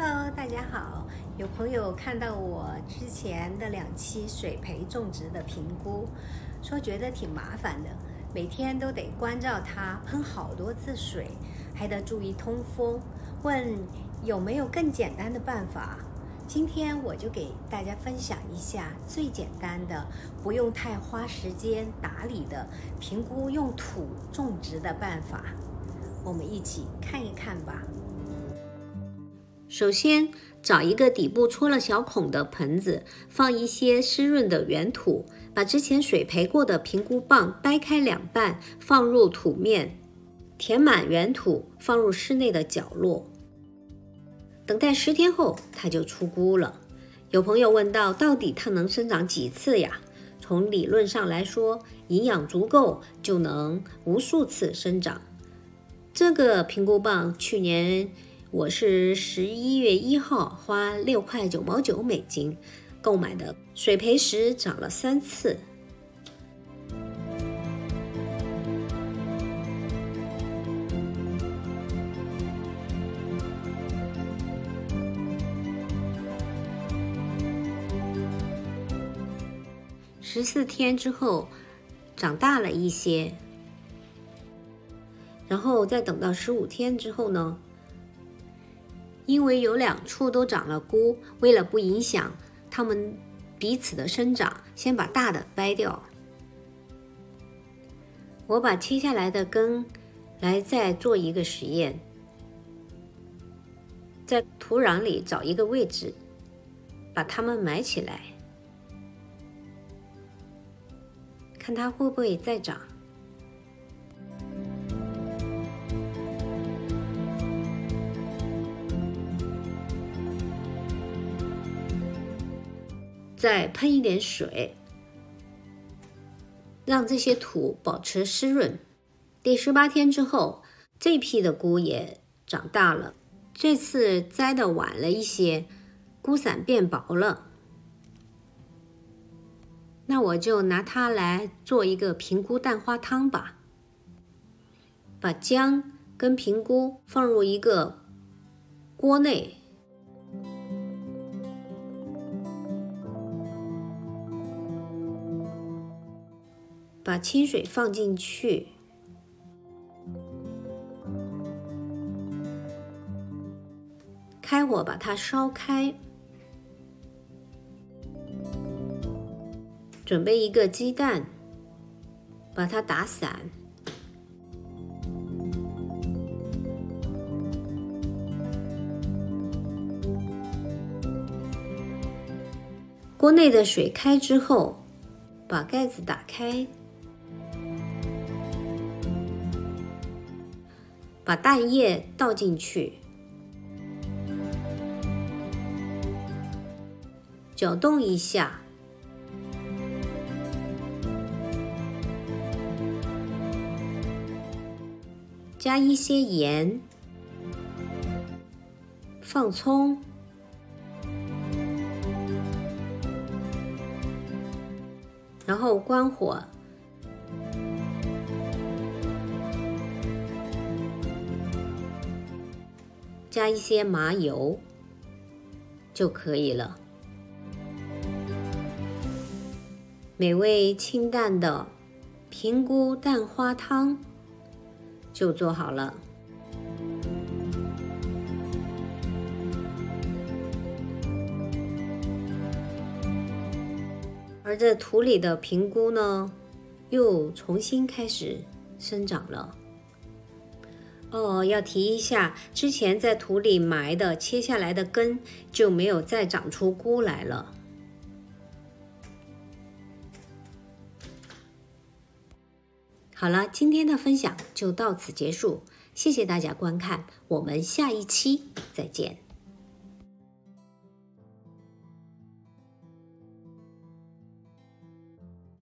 Hello，大家好。有朋友看到我之前的两期水培种植的评估，说觉得挺麻烦的，每天都得关照它，喷好多次水，还得注意通风。问有没有更简单的办法？今天我就给大家分享一下最简单的，不用太花时间打理的评估用土种植的办法。我们一起看一看吧。首先，找一个底部戳了小孔的盆子，放一些湿润的原土，把之前水培过的平菇棒掰开两半，放入土面，填满原土，放入室内的角落。等待十天后，它就出菇了。有朋友问到，到底它能生长几次呀？从理论上来说，营养足够就能无数次生长。这个平菇棒去年。我是十一月一号花六块九毛九美金购买的，水培时长了三次。十四天之后长大了一些，然后再等到十五天之后呢？因为有两处都长了菇，为了不影响它们彼此的生长，先把大的掰掉。我把切下来的根来再做一个实验，在土壤里找一个位置，把它们埋起来，看它会不会再长。再喷一点水，让这些土保持湿润。第十八天之后，这批的菇也长大了。这次摘的晚了一些，菇伞变薄了。那我就拿它来做一个平菇蛋花汤吧。把姜跟平菇放入一个锅内。把清水放进去，开火把它烧开。准备一个鸡蛋，把它打散。锅内的水开之后，把盖子打开。把蛋液倒进去，搅动一下，加一些盐，放葱，然后关火。加一些麻油就可以了，美味清淡的平菇蛋花汤就做好了。而这土里的平菇呢，又重新开始生长了。哦，要提一下，之前在土里埋的切下来的根就没有再长出菇来了。好了，今天的分享就到此结束，谢谢大家观看，我们下一期再见。